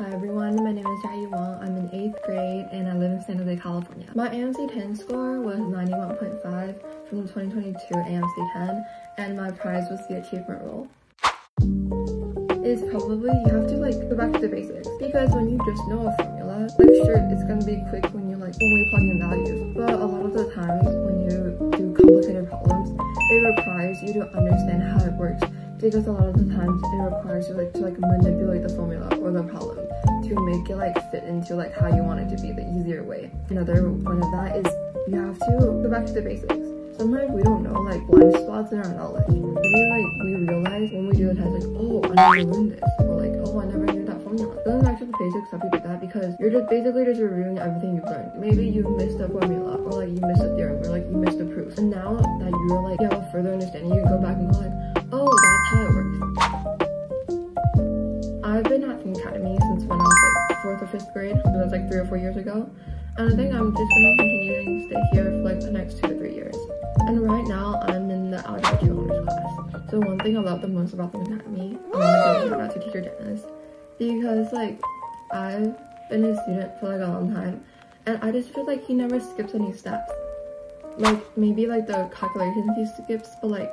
Hi everyone, my name is Jiayi Wang. I'm in 8th grade and I live in San Jose, California. My AMC 10 score was 91.5 from the 2022 AMC 10 and my prize was the achievement roll. Is probably you have to like go back to the basics because when you just know a formula, like sure it's gonna be quick when you like only plug in values, but a lot of the times when you do complicated problems, it requires you to understand how it works because a lot of the times it requires you like to like manipulate the formula or the problem to make it like fit into like how you want it to be the easier way. Another one of that is you have to go back to the basics. Sometimes we don't know like blind spots in our knowledge. Maybe like we realize when we do a test like, oh I never learned this or like, oh I never knew that formula. Going back to the basics, stuff like that because you're just basically just reviewing everything you've learned. Maybe you missed a formula or like you missed a theorem or like you missed a proof. And now that you're like you have a further understanding, you go back and go like, oh that's how it works. Since when I was like fourth or fifth grade, that's like three or four years ago. And I think I'm just gonna continue to stay here for like the next two to three years. And right now I'm in the Algebra 2 honors class. So one thing I love the most about the Academy, I wanna go to teacher Dennis. Because like I've been a student for like a long time and I just feel like he never skips any steps. Like maybe like the calculations he skips, but like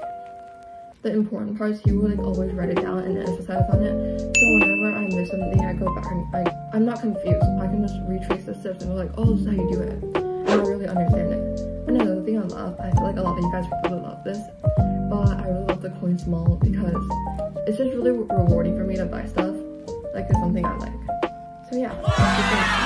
the important parts, he would like always write it down and emphasize on it. So whenever I miss something, I go back and like I'm not confused. I can just retrace the steps and be like, oh, this is how you do it. And I really understand it. And another thing I love, I feel like a lot of you guys really love this, but I really love the coin small because it's just really rewarding for me to buy stuff like it's something I like. So yeah.